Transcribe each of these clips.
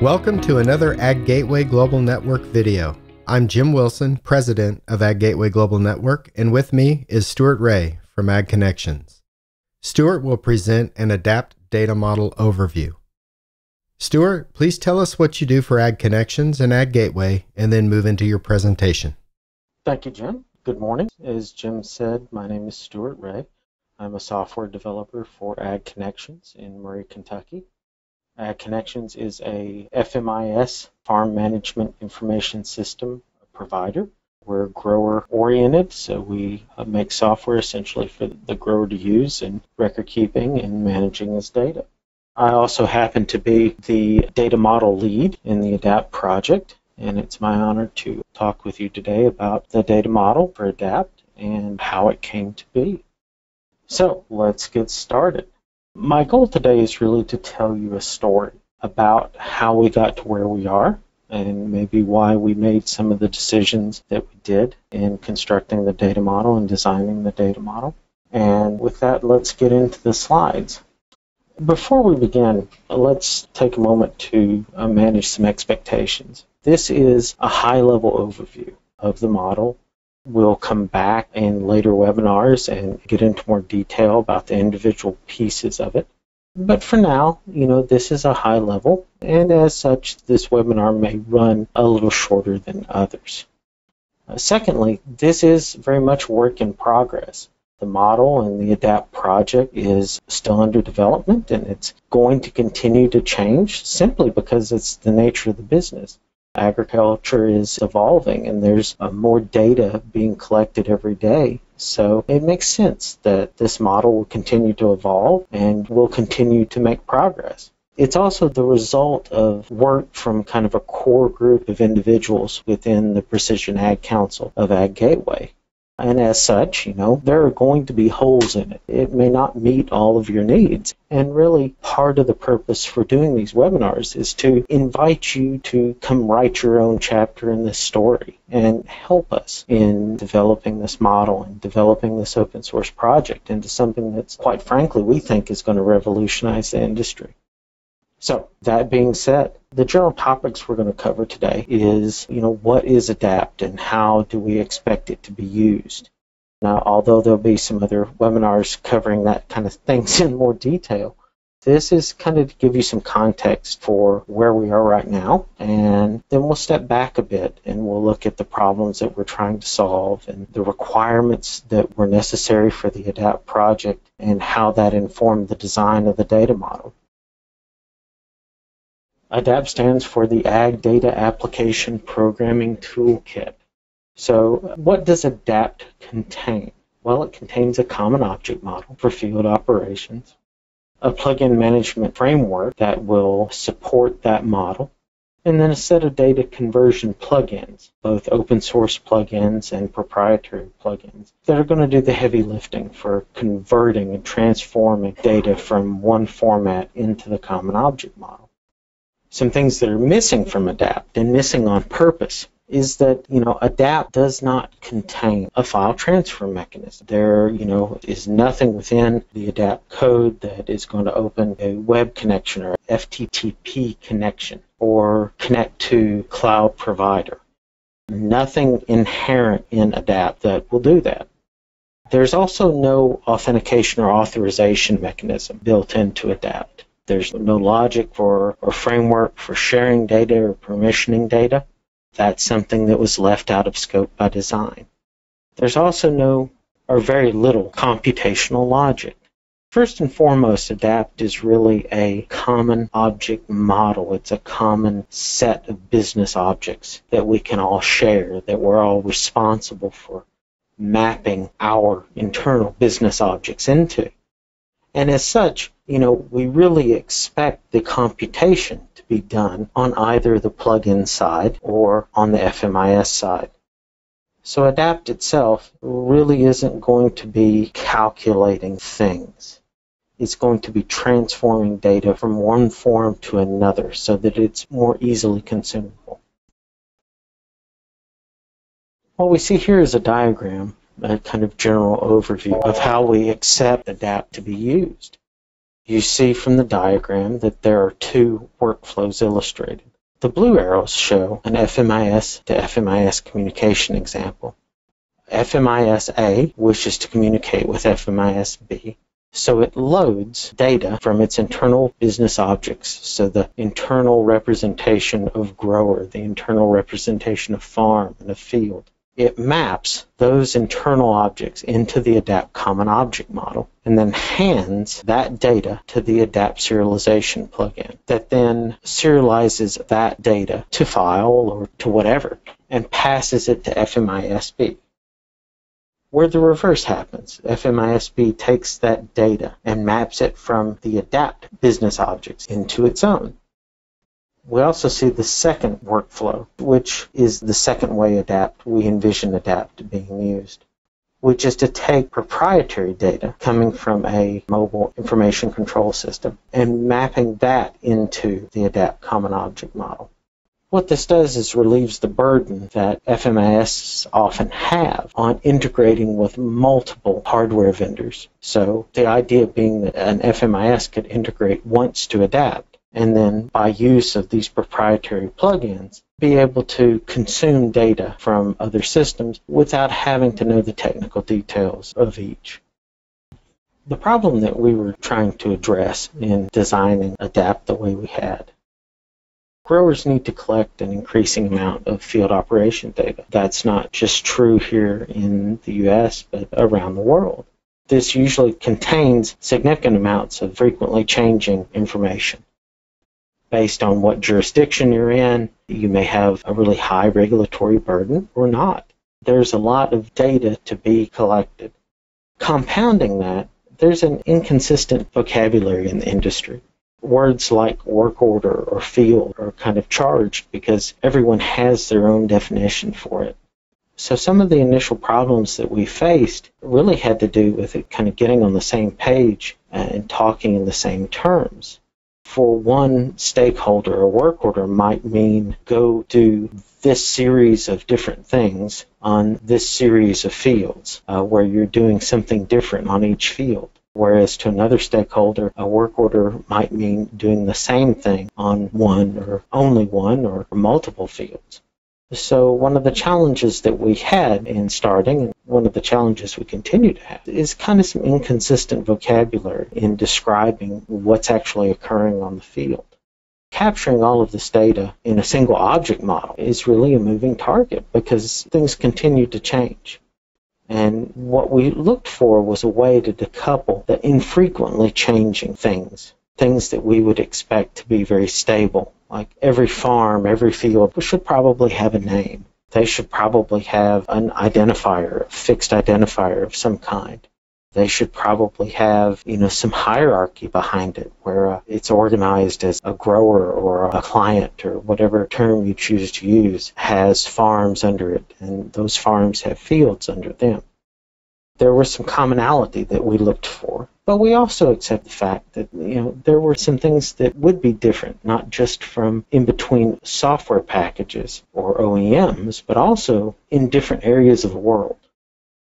Welcome to another Ag Gateway Global Network video. I'm Jim Wilson, President of Ag Gateway Global Network, and with me is Stuart Ray from Ag Connections. Stuart will present an ADAPT data model overview. Stuart, please tell us what you do for Ag Connections and Ag Gateway, and then move into your presentation. Thank you, Jim. Good morning. As Jim said, my name is Stuart Ray. I'm a software developer for Ag Connections in Murray, Kentucky. Ag Connections is a FMIS farm management information system provider. We're grower oriented, so we uh, make software essentially for the grower to use in record keeping and managing his data. I also happen to be the data model lead in the ADAPT project, and it's my honor to talk with you today about the data model for ADAPT and how it came to be. So let's get started. My goal today is really to tell you a story about how we got to where we are and maybe why we made some of the decisions that we did in constructing the data model and designing the data model. And with that, let's get into the slides. Before we begin, let's take a moment to uh, manage some expectations. This is a high-level overview of the model We'll come back in later webinars and get into more detail about the individual pieces of it. But for now, you know, this is a high level, and as such, this webinar may run a little shorter than others. Uh, secondly, this is very much work in progress. The model and the ADAPT project is still under development, and it's going to continue to change simply because it's the nature of the business agriculture is evolving and there's uh, more data being collected every day. So it makes sense that this model will continue to evolve and will continue to make progress. It's also the result of work from kind of a core group of individuals within the Precision Ag Council of Ag Gateway. And as such, you know, there are going to be holes in it. It may not meet all of your needs. And really, part of the purpose for doing these webinars is to invite you to come write your own chapter in this story and help us in developing this model and developing this open source project into something that's, quite frankly, we think is going to revolutionize the industry. So that being said, the general topics we're going to cover today is, you know, what is ADAPT and how do we expect it to be used? Now, although there'll be some other webinars covering that kind of things in more detail, this is kind of to give you some context for where we are right now, and then we'll step back a bit and we'll look at the problems that we're trying to solve and the requirements that were necessary for the ADAPT project and how that informed the design of the data model. ADAPT stands for the Ag Data Application Programming Toolkit. So what does ADAPT contain? Well, it contains a common object model for field operations, a plugin management framework that will support that model, and then a set of data conversion plugins, both open source plugins and proprietary plugins, that are going to do the heavy lifting for converting and transforming data from one format into the common object model some things that are missing from ADAPT and missing on purpose is that you know adapt does not contain a file transfer mechanism. There you know is nothing within the adapt code that is going to open a web connection or ftp connection or connect to cloud provider. Nothing inherent in adapt that will do that. There's also no authentication or authorization mechanism built into adapt there's no logic for or framework for sharing data or permissioning data. That's something that was left out of scope by design. There's also no or very little computational logic. First and foremost, ADAPT is really a common object model. It's a common set of business objects that we can all share, that we're all responsible for mapping our internal business objects into. And as such, you know, we really expect the computation to be done on either the plugin side or on the FMIS side. So ADAPT itself really isn't going to be calculating things. It's going to be transforming data from one form to another so that it's more easily consumable. What we see here is a diagram a kind of general overview of how we accept ADAPT to be used. You see from the diagram that there are two workflows illustrated. The blue arrows show an FMIS to FMIS communication example. FMIS A wishes to communicate with FMIS B, so it loads data from its internal business objects. So the internal representation of grower, the internal representation of farm and of field. It maps those internal objects into the ADAPT Common Object Model and then hands that data to the ADAPT Serialization plugin that then serializes that data to file or to whatever and passes it to FMISB. Where the reverse happens, FMISB takes that data and maps it from the ADAPT business objects into its own. We also see the second workflow, which is the second way ADAPT, we envision ADAPT being used, which is to take proprietary data coming from a mobile information control system and mapping that into the ADAPT Common Object Model. What this does is relieves the burden that FMIS often have on integrating with multiple hardware vendors. So the idea being that an FMIS could integrate once to adapt and then by use of these proprietary plugins, be able to consume data from other systems without having to know the technical details of each. The problem that we were trying to address in designing ADAPT the way we had growers need to collect an increasing amount of field operation data. That's not just true here in the US, but around the world. This usually contains significant amounts of frequently changing information based on what jurisdiction you're in. You may have a really high regulatory burden or not. There's a lot of data to be collected. Compounding that, there's an inconsistent vocabulary in the industry. Words like work order or field are kind of charged because everyone has their own definition for it. So some of the initial problems that we faced really had to do with it kind of getting on the same page and talking in the same terms for one stakeholder, a work order might mean go do this series of different things on this series of fields, uh, where you're doing something different on each field. Whereas to another stakeholder, a work order might mean doing the same thing on one or only one or multiple fields. So one of the challenges that we had in starting, one of the challenges we continue to have, is kind of some inconsistent vocabulary in describing what's actually occurring on the field. Capturing all of this data in a single object model is really a moving target because things continue to change. And what we looked for was a way to decouple the infrequently changing things, things that we would expect to be very stable like every farm, every field which should probably have a name. They should probably have an identifier, a fixed identifier of some kind. They should probably have, you know, some hierarchy behind it where uh, it's organized as a grower or a client or whatever term you choose to use has farms under it and those farms have fields under them there was some commonality that we looked for. But we also accept the fact that you know there were some things that would be different, not just from in between software packages or OEMs, but also in different areas of the world.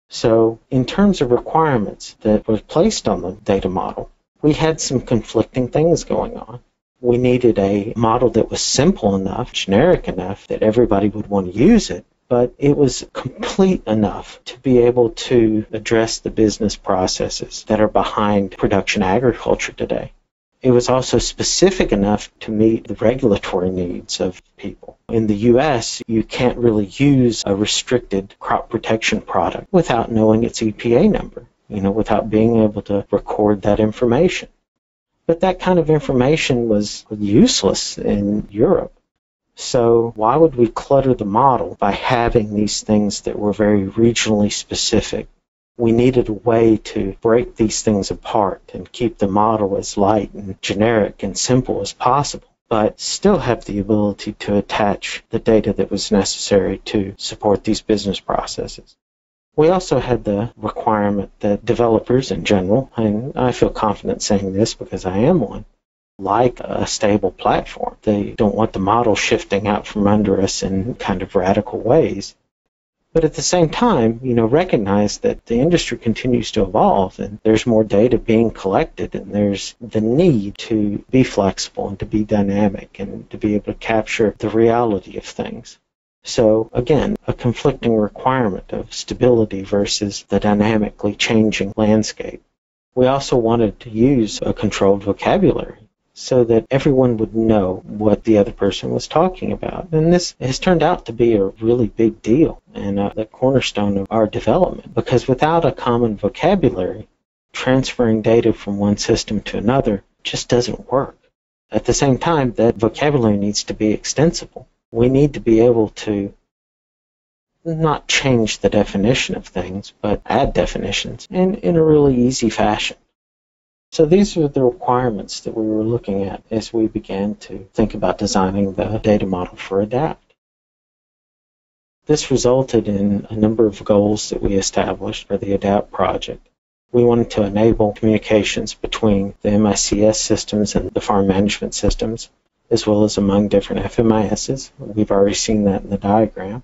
So, in terms of requirements that were placed on the data model, we had some conflicting things going on. We needed a model that was simple enough, generic enough that everybody would want to use it, but it was complete enough to be able to address the business processes that are behind production agriculture today. It was also specific enough to meet the regulatory needs of people. In the US, you can't really use a restricted crop protection product without knowing its EPA number, you know, without being able to record that information. But that kind of information was useless in Europe. So why would we clutter the model by having these things that were very regionally specific? We needed a way to break these things apart and keep the model as light and generic and simple as possible, but still have the ability to attach the data that was necessary to support these business processes. We also had the requirement that developers in general, and I feel confident saying this because I am one, like a stable platform. They don't want the model shifting out from under us in kind of radical ways. But at the same time, you know, recognize that the industry continues to evolve and there's more data being collected and there's the need to be flexible and to be dynamic and to be able to capture the reality of things. So again, a conflicting requirement of stability versus the dynamically changing landscape. We also wanted to use a controlled vocabulary so that everyone would know what the other person was talking about. And this has turned out to be a really big deal and uh, the cornerstone of our development because without a common vocabulary, transferring data from one system to another just doesn't work. At the same time, that vocabulary needs to be extensible. We need to be able to not change the definition of things, but add definitions in, in a really easy fashion. So these are the requirements that we were looking at as we began to think about designing the data model for ADAPT. This resulted in a number of goals that we established for the ADAPT project. We wanted to enable communications between the MICS systems and the farm management systems, as well as among different FMISs. We've already seen that in the diagram.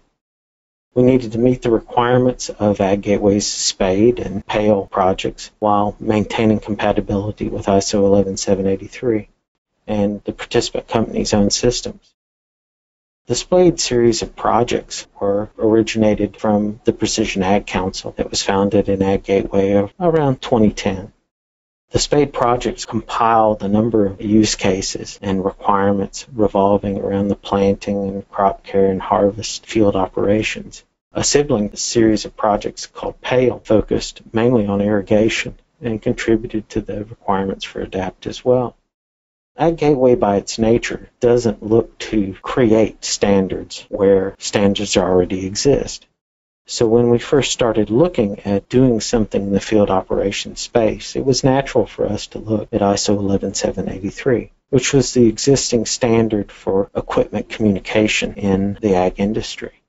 We needed to meet the requirements of Ag Gateway's SPADE and PAIL projects while maintaining compatibility with ISO 11783 and the participant company's own systems. The SPADE series of projects were originated from the Precision Ag Council that was founded in Ag Gateway around 2010. The SPADE projects compiled a number of use cases and requirements revolving around the planting and crop care and harvest field operations. A sibling series of projects called PAIL focused mainly on irrigation and contributed to the requirements for ADAPT as well. Ag Gateway, by its nature, doesn't look to create standards where standards already exist. So when we first started looking at doing something in the field operations space, it was natural for us to look at ISO 11783, which was the existing standard for equipment communication in the ag industry.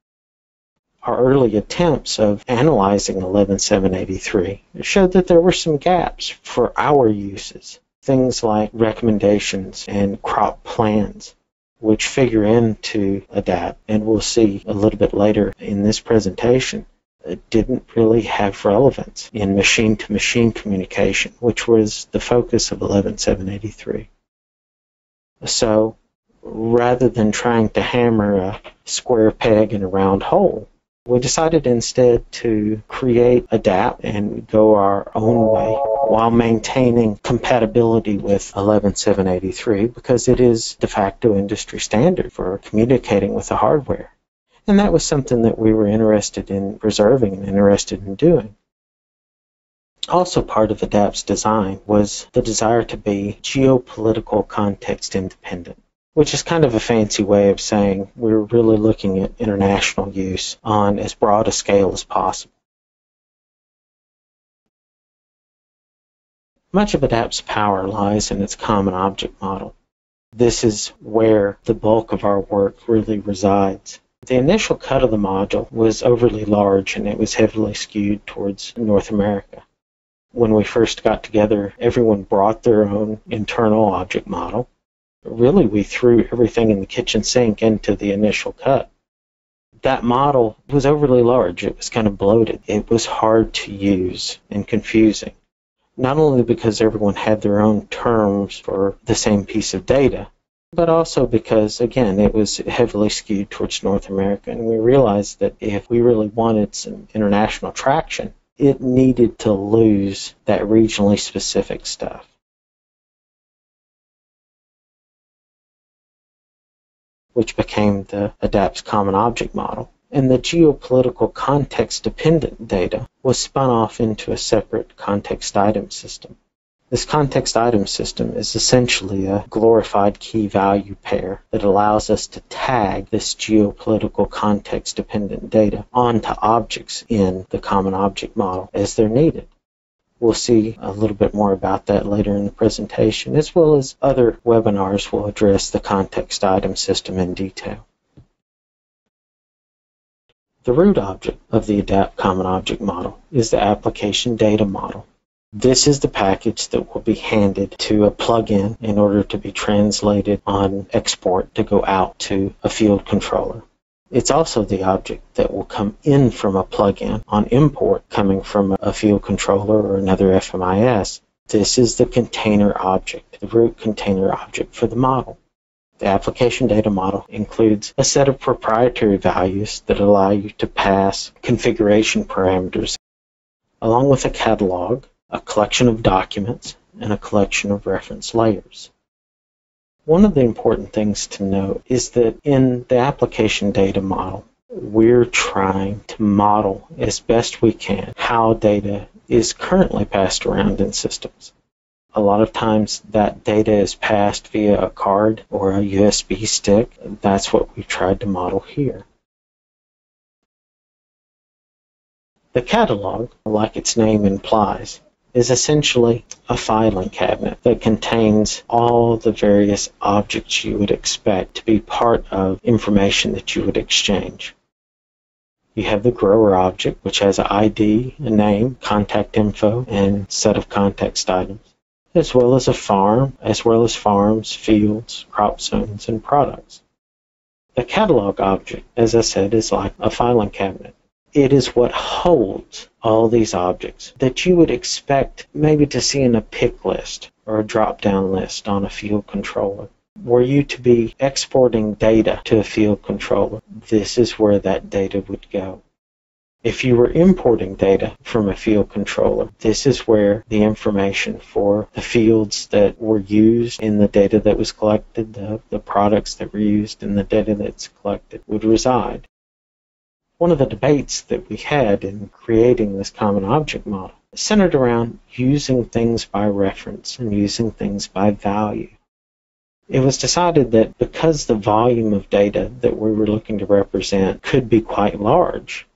Our early attempts of analyzing 11783 showed that there were some gaps for our uses, things like recommendations and crop plans which figure into ADAPT, and we'll see a little bit later in this presentation, didn't really have relevance in machine to machine communication, which was the focus of 11783. So rather than trying to hammer a square peg in a round hole, we decided instead to create, adapt, and go our own way while maintaining compatibility with 11783 because it is de facto industry standard for communicating with the hardware. And that was something that we were interested in preserving and interested in doing. Also part of ADAPT's design was the desire to be geopolitical context independent which is kind of a fancy way of saying we're really looking at international use on as broad a scale as possible. Much of ADAPT's power lies in its common object model. This is where the bulk of our work really resides. The initial cut of the module was overly large and it was heavily skewed towards North America. When we first got together, everyone brought their own internal object model really we threw everything in the kitchen sink into the initial cut. That model was overly large. It was kind of bloated. It was hard to use and confusing. Not only because everyone had their own terms for the same piece of data, but also because, again, it was heavily skewed towards North America. And we realized that if we really wanted some international traction, it needed to lose that regionally specific stuff. which became the ADAPT's common object model. And the geopolitical context dependent data was spun off into a separate context item system. This context item system is essentially a glorified key value pair that allows us to tag this geopolitical context dependent data onto objects in the common object model as they're needed. We'll see a little bit more about that later in the presentation, as well as other webinars will address the context item system in detail. The root object of the ADAPT Common Object Model is the Application Data Model. This is the package that will be handed to a plugin in order to be translated on export to go out to a field controller. It's also the object that will come in from a plugin on import coming from a field controller or another FMIS. This is the container object, the root container object for the model. The application data model includes a set of proprietary values that allow you to pass configuration parameters, along with a catalog, a collection of documents, and a collection of reference layers. One of the important things to note is that in the application data model, we're trying to model as best we can how data is currently passed around in systems. A lot of times that data is passed via a card or a USB stick. That's what we tried to model here. The catalog, like its name implies, is essentially a filing cabinet that contains all the various objects you would expect to be part of information that you would exchange. You have the grower object, which has an ID, a name, contact info, and set of context items, as well as a farm, as well as farms, fields, crop zones, and products. The catalog object, as I said, is like a filing cabinet it is what holds all these objects that you would expect maybe to see in a pick list or a drop down list on a field controller. Were you to be exporting data to a field controller, this is where that data would go. If you were importing data from a field controller, this is where the information for the fields that were used in the data that was collected, the, the products that were used in the data that's collected would reside. One of the debates that we had in creating this common object model centered around using things by reference and using things by value. It was decided that because the volume of data that we were looking to represent could be quite large,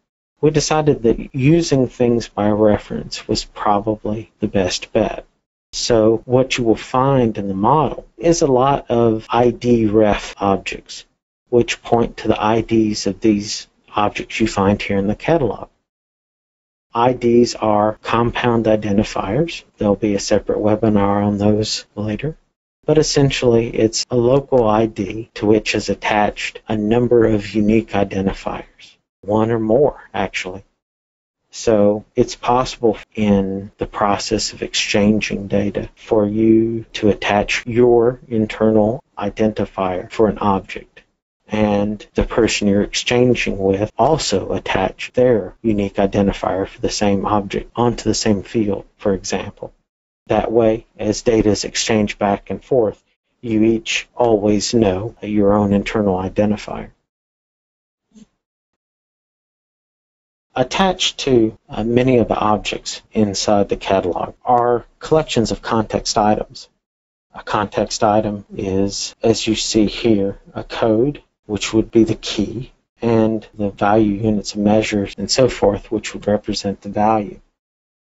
we decided that using things by reference was probably the best bet. So what you will find in the model is a lot of ID ref objects, which point to the IDs of these objects you find here in the catalog. IDs are compound identifiers. There'll be a separate webinar on those later. But essentially, it's a local ID to which is attached a number of unique identifiers, one or more, actually. So it's possible in the process of exchanging data for you to attach your internal identifier for an object and the person you're exchanging with also attach their unique identifier for the same object onto the same field, for example. That way, as data is exchanged back and forth, you each always know your own internal identifier. Attached to uh, many of the objects inside the catalog are collections of context items. A context item is, as you see here, a code which would be the key, and the value units of measures and so forth, which would represent the value.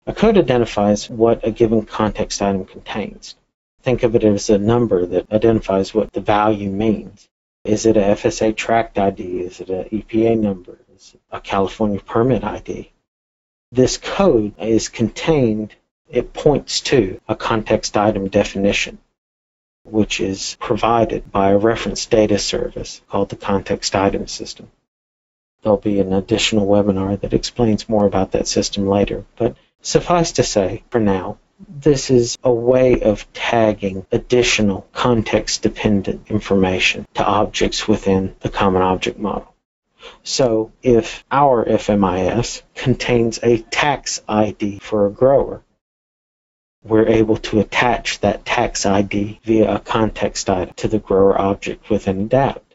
A code identifies what a given context item contains. Think of it as a number that identifies what the value means. Is it a FSA tract ID? Is it an EPA number? A California permit ID? This code is contained, it points to a context item definition which is provided by a reference data service called the Context Item System. There'll be an additional webinar that explains more about that system later, but suffice to say, for now, this is a way of tagging additional context dependent information to objects within the Common Object Model. So if our FMIS contains a tax ID for a grower, we're able to attach that tax ID via a context item to the grower object within Adapt.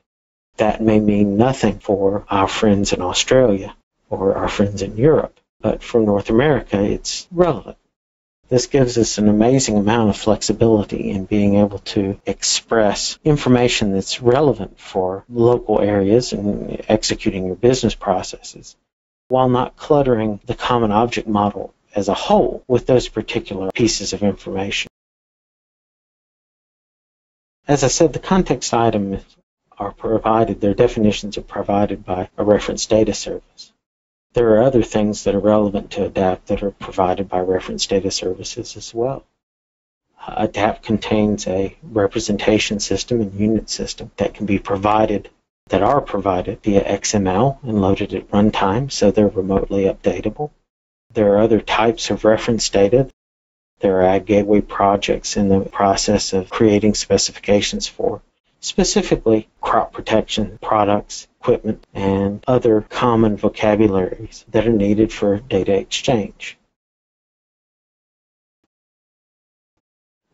That may mean nothing for our friends in Australia or our friends in Europe, but for North America, it's relevant. This gives us an amazing amount of flexibility in being able to express information that's relevant for local areas and executing your business processes while not cluttering the common object model as a whole with those particular pieces of information. As I said, the context items are provided, their definitions are provided by a reference data service. There are other things that are relevant to ADAPT that are provided by reference data services as well. ADAPT contains a representation system and unit system that can be provided that are provided via XML and loaded at runtime, so they're remotely updatable. There are other types of reference data. There are Ag Gateway projects in the process of creating specifications for, specifically crop protection products, equipment, and other common vocabularies that are needed for data exchange.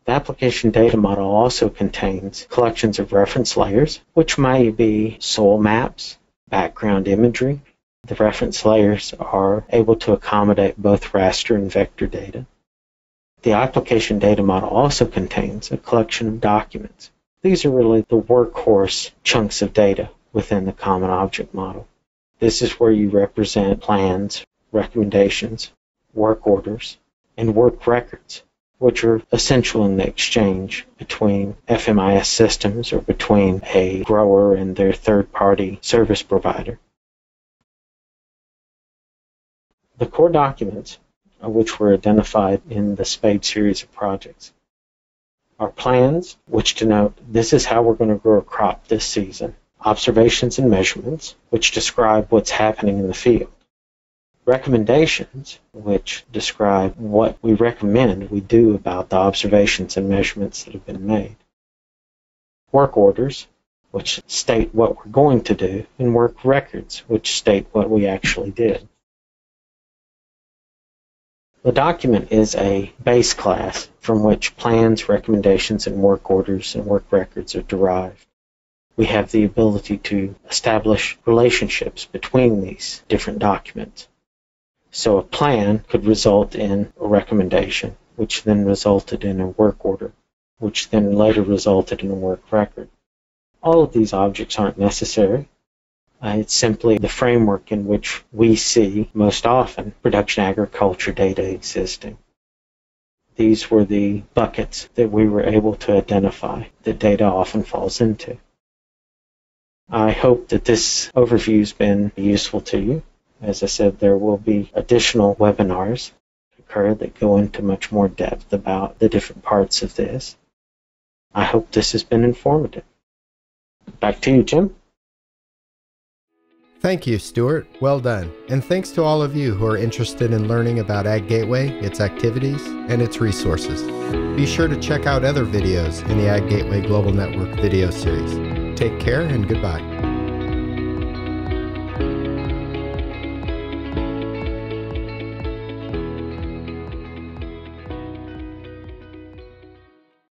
The application data model also contains collections of reference layers, which may be soil maps, background imagery. The reference layers are able to accommodate both raster and vector data. The application data model also contains a collection of documents. These are really the workhorse chunks of data within the Common Object Model. This is where you represent plans, recommendations, work orders, and work records which are essential in the exchange between FMIS systems or between a grower and their third party service provider. The core documents, uh, which were identified in the SPADE series of projects, are plans, which denote this is how we're going to grow a crop this season, observations and measurements, which describe what's happening in the field, recommendations, which describe what we recommend we do about the observations and measurements that have been made. Work orders, which state what we're going to do, and work records, which state what we actually did. The document is a base class from which plans, recommendations, and work orders and work records are derived. We have the ability to establish relationships between these different documents. So a plan could result in a recommendation, which then resulted in a work order, which then later resulted in a work record. All of these objects aren't necessary. Uh, it's simply the framework in which we see most often production agriculture data existing. These were the buckets that we were able to identify that data often falls into. I hope that this overview has been useful to you. As I said, there will be additional webinars occur that go into much more depth about the different parts of this. I hope this has been informative. Back to you, Jim. Thank you, Stuart. Well done. And thanks to all of you who are interested in learning about Ag Gateway, its activities, and its resources. Be sure to check out other videos in the Ag Gateway Global Network video series. Take care and goodbye.